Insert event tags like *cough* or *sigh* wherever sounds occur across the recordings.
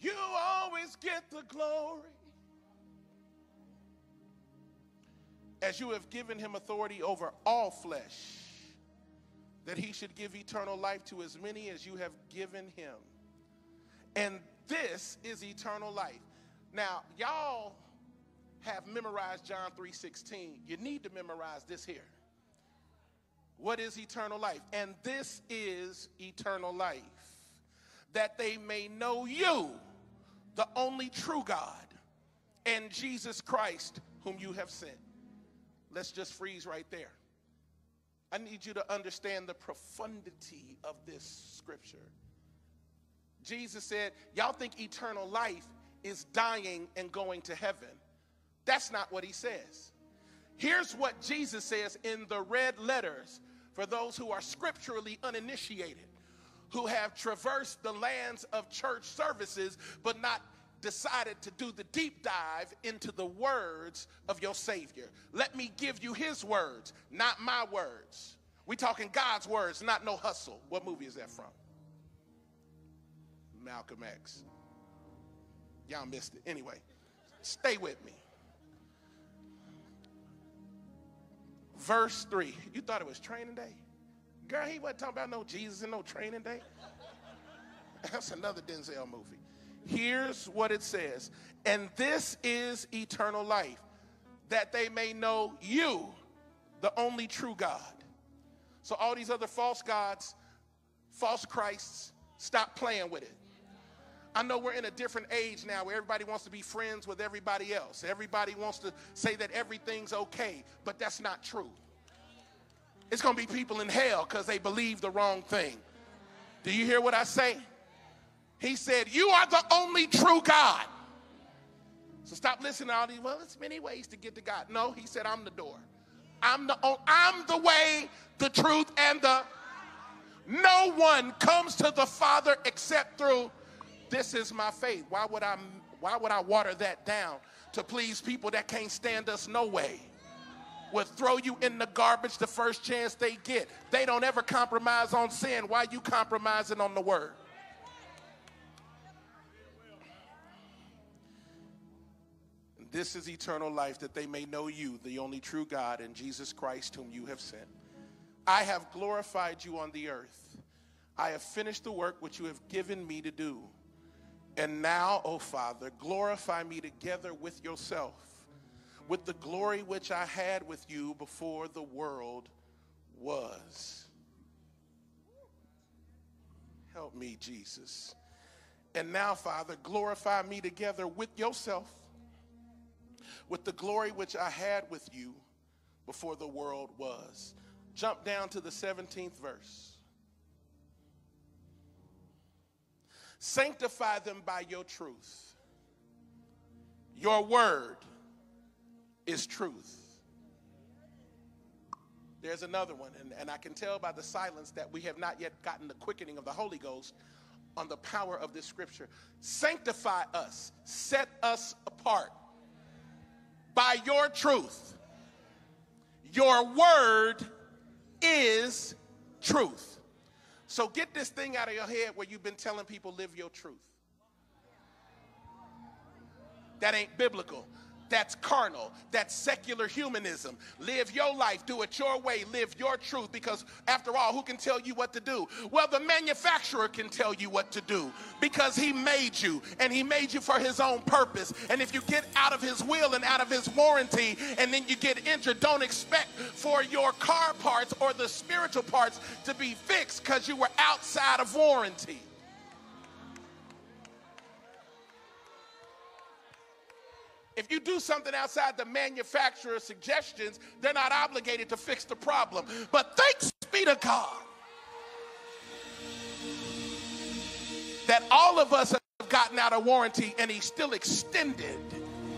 You always get the glory. As you have given him authority over all flesh, that he should give eternal life to as many as you have given him. And this is eternal life. Now, y'all have memorized John 3:16. You need to memorize this here. What is eternal life? And this is eternal life, that they may know you, the only true God, and Jesus Christ, whom you have sent. Let's just freeze right there. I need you to understand the profundity of this scripture. Jesus said, Y'all think eternal life is dying and going to heaven. That's not what he says. Here's what Jesus says in the red letters for those who are scripturally uninitiated, who have traversed the lands of church services but not decided to do the deep dive into the words of your Savior. Let me give you his words, not my words. We talking God's words, not no hustle. What movie is that from? Malcolm X. Y'all missed it. Anyway, stay with me. Verse 3. You thought it was training day? Girl, he wasn't talking about no Jesus and no training day. *laughs* That's another Denzel movie. Here's what it says And this is eternal life, that they may know you, the only true God. So, all these other false gods, false Christs, stop playing with it. I know we're in a different age now where everybody wants to be friends with everybody else. Everybody wants to say that everything's okay, but that's not true. It's going to be people in hell because they believe the wrong thing. Do you hear what I say? He said, You are the only true God. So stop listening to all these. Well, there's many ways to get to God. No, he said, I'm the door. I'm the I'm the way, the truth, and the no one comes to the Father except through this is my faith. Why would I why would I water that down to please people that can't stand us no way? Would throw you in the garbage the first chance they get. They don't ever compromise on sin. Why you compromising on the word? This is eternal life that they may know you, the only true God, and Jesus Christ, whom you have sent. I have glorified you on the earth. I have finished the work which you have given me to do. And now, O Father, glorify me together with yourself, with the glory which I had with you before the world was. Help me, Jesus. And now, Father, glorify me together with yourself, with the glory which I had with you before the world was. Jump down to the 17th verse. Sanctify them by your truth. Your word is truth. There's another one, and, and I can tell by the silence that we have not yet gotten the quickening of the Holy Ghost on the power of this scripture. Sanctify us, set us apart by your truth. Your word is truth. So get this thing out of your head where you've been telling people live your truth. That ain't biblical. That's carnal. That's secular humanism. Live your life, do it your way, live your truth because after all, who can tell you what to do? Well, the manufacturer can tell you what to do because he made you and he made you for his own purpose. And if you get out of his will and out of his warranty and then you get injured, don't expect for your car parts or the spiritual parts to be fixed because you were outside of warranty. If you do something outside the manufacturer's suggestions, they're not obligated to fix the problem. But thanks be to God that all of us have gotten out of warranty and He still extended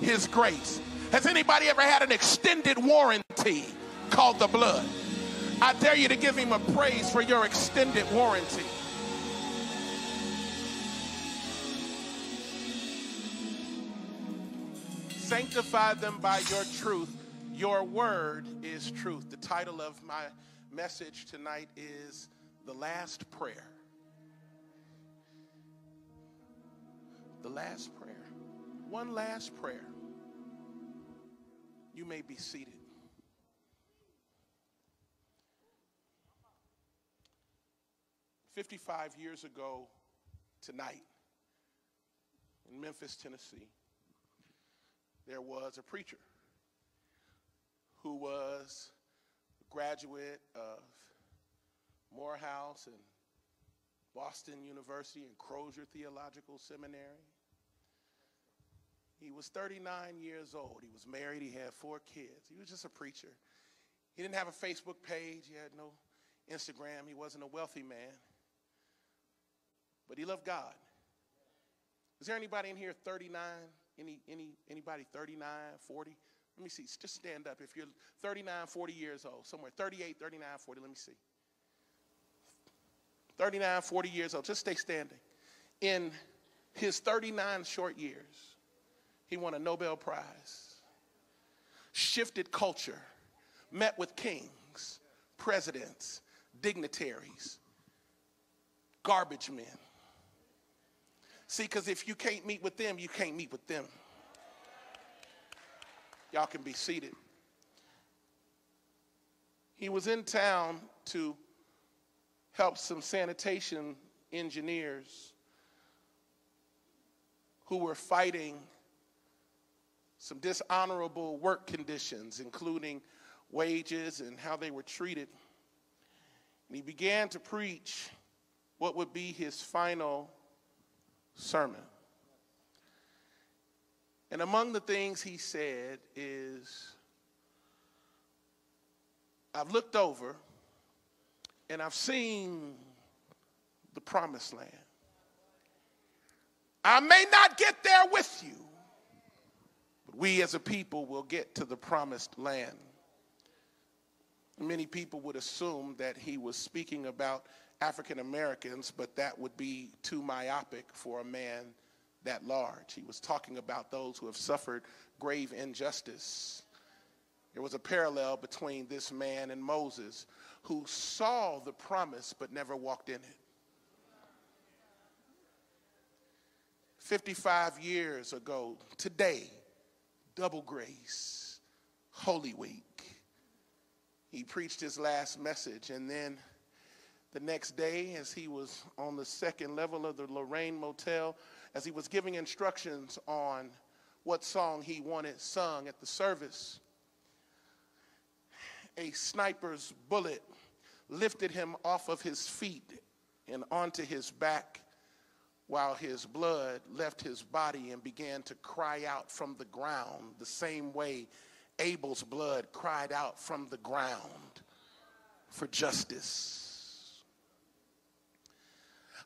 His grace. Has anybody ever had an extended warranty called the blood? I dare you to give Him a praise for your extended warranty. Sanctify them by your truth. Your word is truth. The title of my message tonight is The Last Prayer. the last prayer. One last prayer. You may be seated. Fifty-five years ago tonight in Memphis, Tennessee, there was a preacher who was a graduate of Morehouse and Boston University and Crozer Theological Seminary. He was 39 years old. He was married. He had four kids. He was just a preacher. He didn't have a Facebook page. He had no Instagram. He wasn't a wealthy man. But he loved God. Is there anybody in here 39? Any, any, anybody 39, 40? Let me see. Just stand up. If you're 39, 40 years old, somewhere 38, 39, 40, let me see. 39, 40 years old. Just stay standing. In his 39 short years, he won a Nobel Prize, shifted culture, met with kings, presidents, dignitaries, garbage men. See, because if you can't meet with them, you can't meet with them. Y'all can be seated. He was in town to help some sanitation engineers who were fighting some dishonorable work conditions, including wages and how they were treated. And he began to preach what would be his final sermon. And among the things he said is I've looked over and I've seen the promised land. I may not get there with you, but we as a people will get to the promised land. Many people would assume that he was speaking about African Americans, but that would be too myopic for a man that large. He was talking about those who have suffered grave injustice. There was a parallel between this man and Moses, who saw the promise but never walked in it. 55 years ago, today, double grace, Holy Week, he preached his last message, and then the next day, as he was on the second level of the Lorraine Motel, as he was giving instructions on what song he wanted sung at the service, a sniper's bullet lifted him off of his feet and onto his back while his blood left his body and began to cry out from the ground the same way Abel's blood cried out from the ground for justice.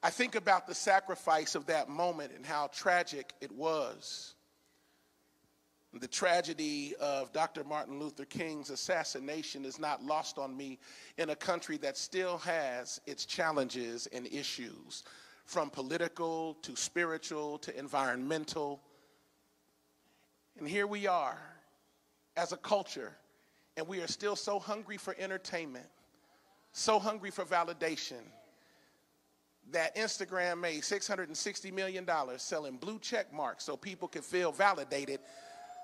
I think about the sacrifice of that moment and how tragic it was. The tragedy of Dr. Martin Luther King's assassination is not lost on me in a country that still has its challenges and issues, from political to spiritual to environmental. And here we are as a culture, and we are still so hungry for entertainment, so hungry for validation that Instagram made $660 million selling blue check marks so people could feel validated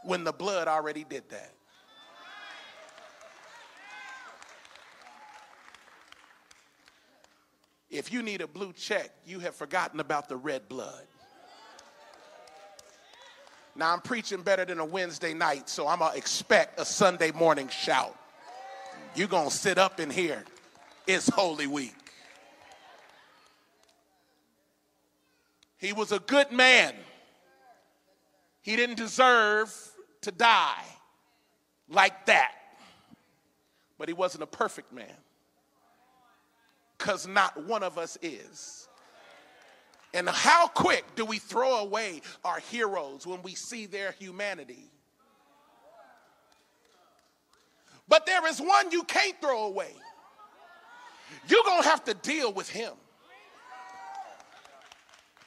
when the blood already did that. If you need a blue check, you have forgotten about the red blood. Now, I'm preaching better than a Wednesday night, so I'm going to expect a Sunday morning shout. You're going to sit up in here. It's Holy Week. He was a good man. He didn't deserve to die like that. But he wasn't a perfect man. Because not one of us is. And how quick do we throw away our heroes when we see their humanity? But there is one you can't throw away. You're going to have to deal with him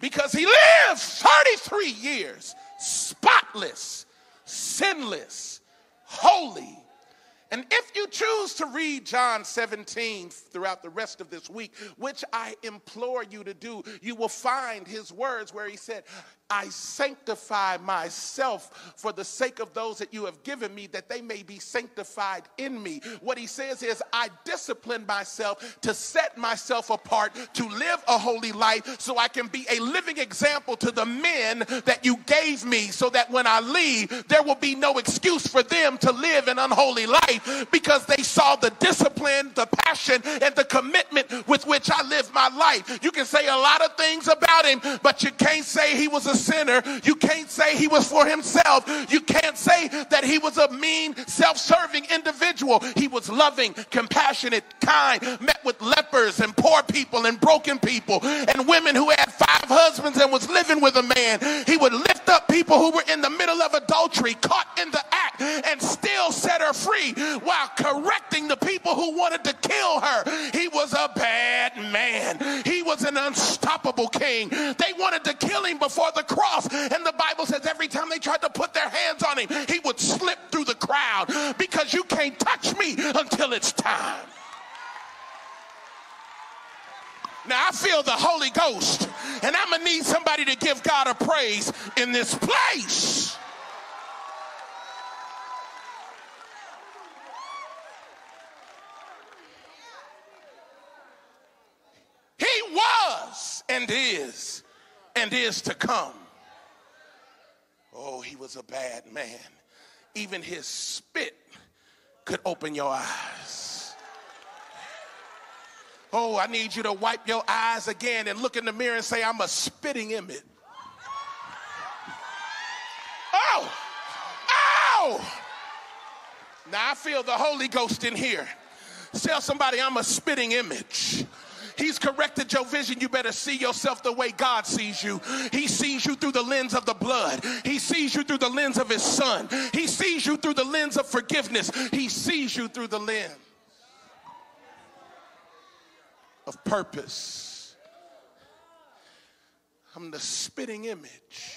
because he lived 33 years spotless, sinless, holy, And if you choose to read John 17 throughout the rest of this week, which I implore you to do, you will find his words where he said, I sanctify myself for the sake of those that you have given me, that they may be sanctified in me. What he says is, I discipline myself to set myself apart, to live a holy life, so I can be a living example to the men that you gave me, so that when I leave, there will be no excuse for them to live an unholy life because they saw the discipline, the passion, and the commitment with which I live my life. You can say a lot of things about him, but you can't say he was a sinner. You can't say he was for himself. You can't say that he was a mean, self serving individual. He was loving, compassionate, kind, met with lepers and poor people and broken people and women who had five husbands and was living with a man. He would lift up people who were in the middle of adultery, caught in the act, and still set her free while correcting the people who wanted to kill her. He was a bad man. He was an unstoppable king. They wanted to kill him before the the they tried to put their hands on him, he would slip through the crowd because you can't touch me until it's time. Now I feel the Holy Ghost, and I'm gonna need somebody to give God a praise in this place. He was and is and is to come. Oh, he was a bad man. Even his spit could open your eyes. Oh, I need you to wipe your eyes again and look in the mirror and say, I'm a spitting image. Oh, oh. Now I feel the Holy Ghost in here. Tell somebody I'm a spitting image. He's corrected your vision. You better see yourself the way God sees you. He sees you through the lens of the blood. He sees you through the lens of his son. He sees you through the lens of forgiveness. He sees you through the lens of purpose. I'm the spitting image.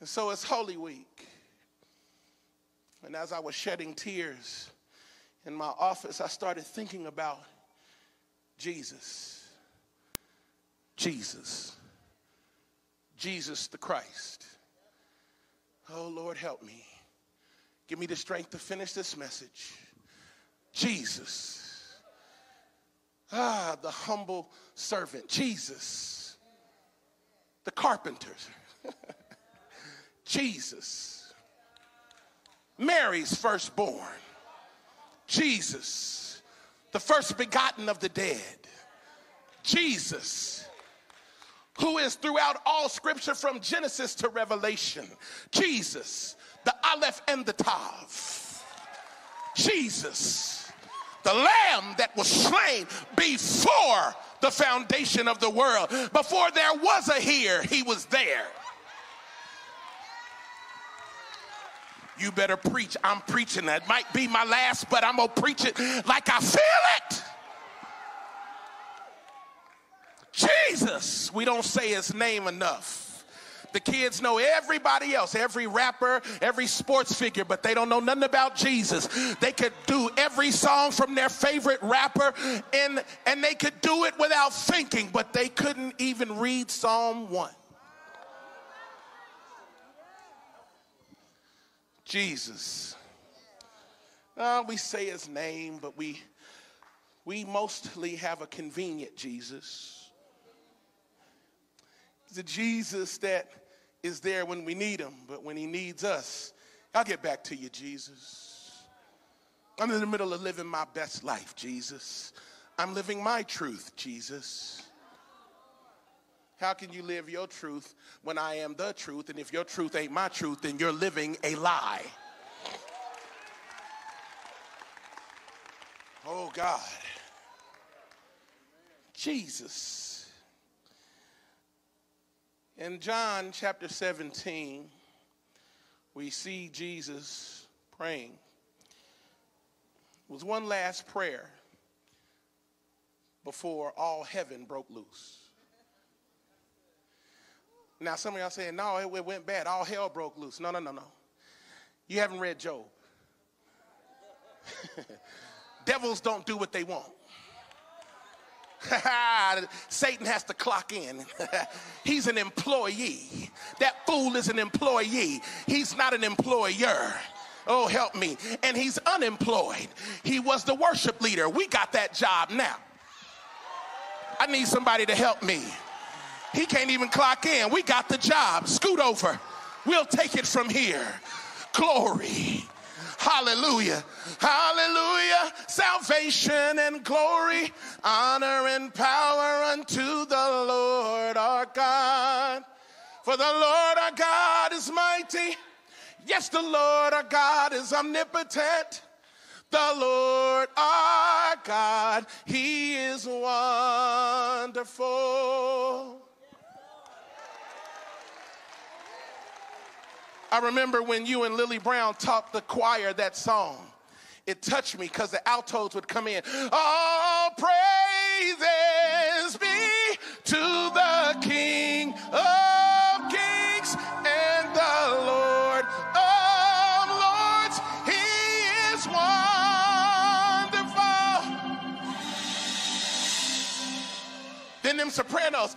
And so it's Holy Week. And as I was shedding tears, in my office, I started thinking about Jesus. Jesus. Jesus the Christ. Oh, Lord, help me. Give me the strength to finish this message. Jesus. Ah, the humble servant. Jesus. The carpenter. *laughs* Jesus. Mary's firstborn. Jesus, the first begotten of the dead. Jesus, who is throughout all scripture from Genesis to Revelation. Jesus, the Aleph and the Tav. Jesus, the lamb that was slain before the foundation of the world. Before there was a here, he was there. You better preach. I'm preaching. That might be my last, but I'm going to preach it like I feel it. Jesus, we don't say his name enough. The kids know everybody else, every rapper, every sports figure, but they don't know nothing about Jesus. They could do every song from their favorite rapper and, and they could do it without thinking, but they couldn't even read Psalm 1. Jesus. Uh, we say his name, but we, we mostly have a convenient Jesus. The Jesus that is there when we need him, but when he needs us, I'll get back to you, Jesus. I'm in the middle of living my best life, Jesus. I'm living my truth, Jesus. How can you live your truth when I am the truth? And if your truth ain't my truth, then you're living a lie. Oh, God. Jesus. In John chapter 17, we see Jesus praying. It was one last prayer before all heaven broke loose. Now, some of y'all saying, no, it went bad. All hell broke loose. No, no, no, no. You haven't read Job. *laughs* Devils don't do what they want. *laughs* Satan has to clock in. *laughs* He's an employee. That fool is an employee. He's not an employer. Oh, help me. And he's unemployed. He was the worship leader. We got that job now. I need somebody to help me. He can't even clock in. We got the job. Scoot over. We'll take it from here. Glory. Hallelujah. Hallelujah. Salvation and glory, honor and power unto the Lord our God. For the Lord our God is mighty. Yes, the Lord our God is omnipotent. The Lord our God, He is wonderful. I remember when you and Lily Brown taught the choir that song. It touched me because the altos would come in. All praises be to the King of Kings and the Lord of Lords. He is wonderful. Then them sopranos.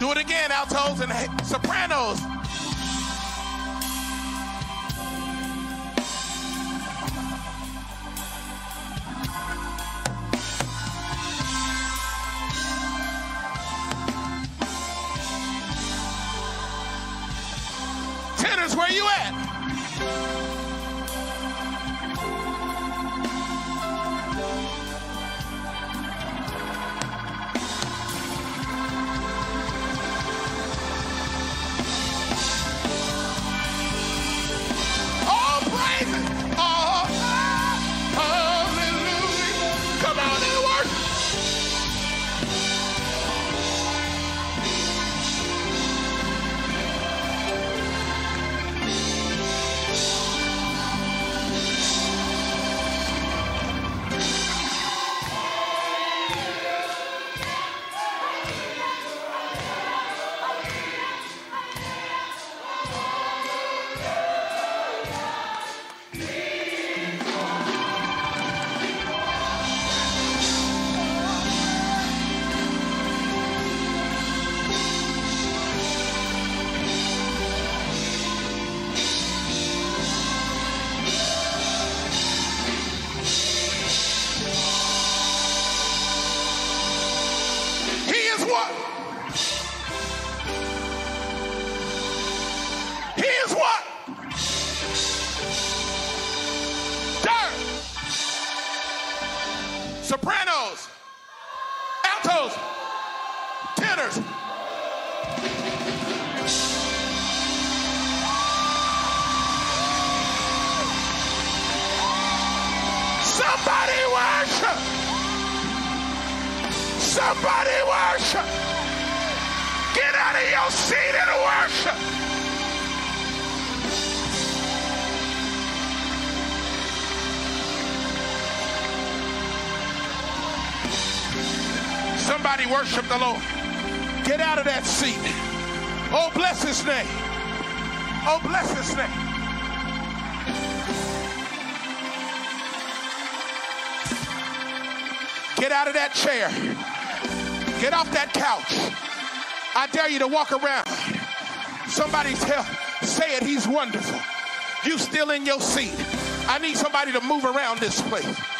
Do it again, altos and sopranos. Somebody worship. Get out of your seat and worship. Somebody worship the Lord. Get out of that seat. Oh, bless his name. Oh, bless his name. Get out of that chair. Get off that couch. I dare you to walk around. Somebody tell, say it, he's wonderful. You still in your seat. I need somebody to move around this place.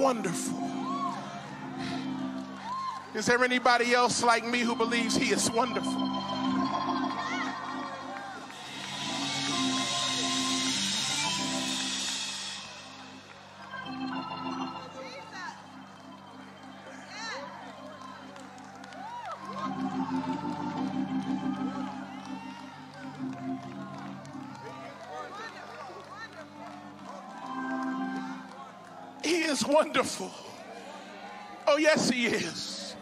Wonderful. Is there anybody else like me who believes he is wonderful? Is wonderful. Oh, yes, He is.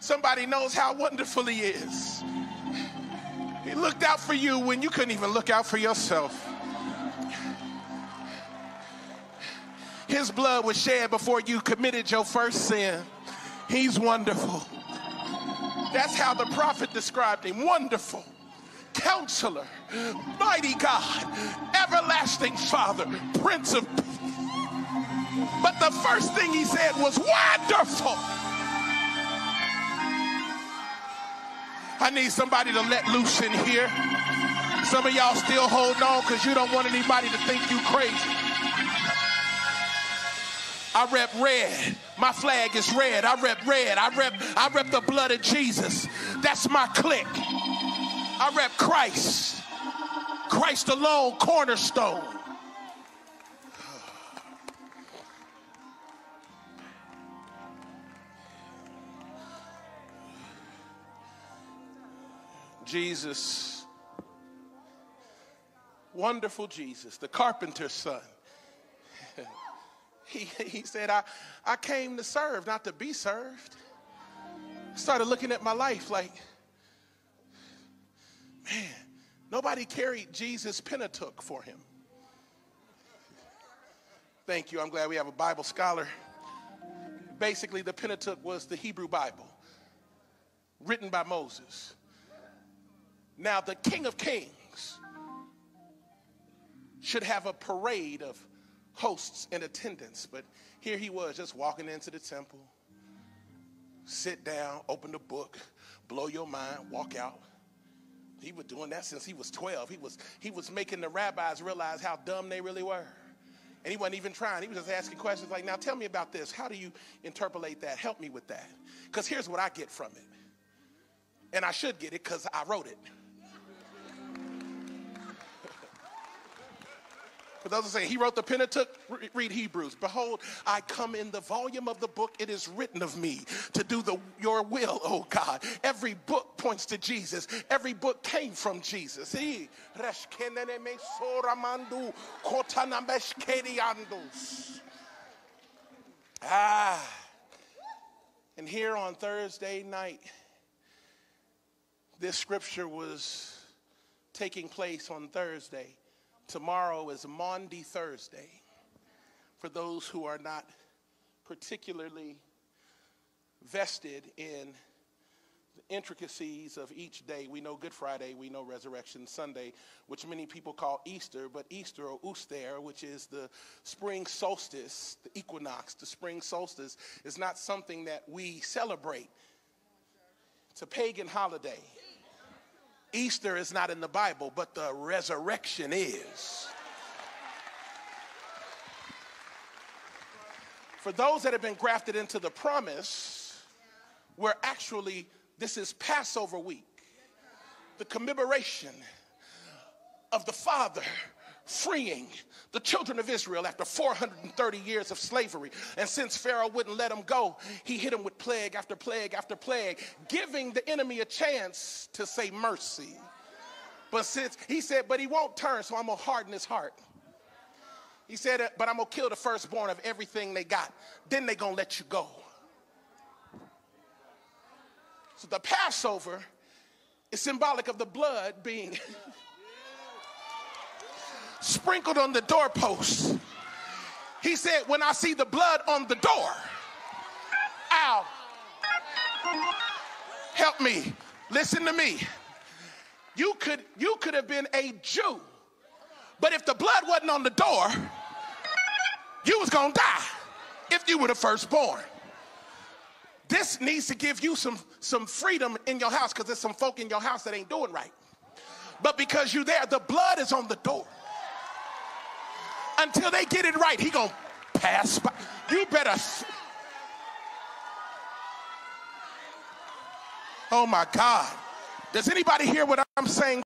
Somebody knows how wonderful He is. He looked out for you when you couldn't even look out for yourself. His blood was shed before you committed your first sin. He's wonderful. That's how the prophet described him wonderful, counselor, mighty God, everlasting Father, Prince of. But the first thing he said was wonderful. I need somebody to let loose in here. Some of y'all still hold on because you don't want anybody to think you crazy. I rep red. My flag is red. I rep red. I rep I rep the blood of Jesus. That's my clique. I rep Christ. Christ alone, cornerstone. Jesus, wonderful Jesus, the carpenter's son. *laughs* he, he said, I, I came to serve, not to be served. Started looking at my life like, man, nobody carried Jesus' Pentateuch for him. Thank you. I'm glad we have a Bible scholar. Basically, the Pentateuch was the Hebrew Bible written by Moses. Now, the King of Kings should have a parade of hosts in attendance, but here he was just walking into the temple, sit down, open the book, blow your mind, walk out. He was doing that since he was 12. He was, he was making the rabbis realize how dumb they really were. And he wasn't even trying. He was just asking questions like, now tell me about this. How do you interpolate that? Help me with that. Because here's what I get from it. And I should get it because I wrote it. For those say he wrote the Pentateuch, read Hebrews. Behold, I come in the volume of the book. It is written of me to do the, your will, oh God. Every book points to Jesus. Every book came from Jesus. Ah. And here on Thursday night, this scripture was taking place on Thursday. Tomorrow is Maundy Thursday. For those who are not particularly vested in the intricacies of each day, we know Good Friday, we know Resurrection Sunday, which many people call Easter, but Easter or Ooster, which is the spring solstice, the equinox, the spring solstice, is not something that we celebrate. It's a pagan holiday. Easter is not in the Bible, but the resurrection is. For those that have been grafted into the promise, we're actually, this is Passover week, the commemoration of the Father freeing the children of Israel after 430 years of slavery. And since Pharaoh wouldn't let them go, he hit them with plague after plague after plague, giving the enemy a chance to say mercy. But since he said, but he won't turn, so I'm gonna harden his heart. He said, but I'm gonna kill the firstborn of everything they got. Then they gonna let you go. So the Passover is symbolic of the blood being *laughs* sprinkled on the doorposts. He said, When I see the blood on the door, ow, help me. Listen to me. You could, you could have been a Jew, but if the blood wasn't on the door, you was gonna die if you were the firstborn. This needs to give you some, some freedom in your house because there's some folk in your house that ain't doing right. But because you're there, the blood is on the door until they get it right. He gonna pass by. You better. Oh my God. Does anybody hear what I'm saying?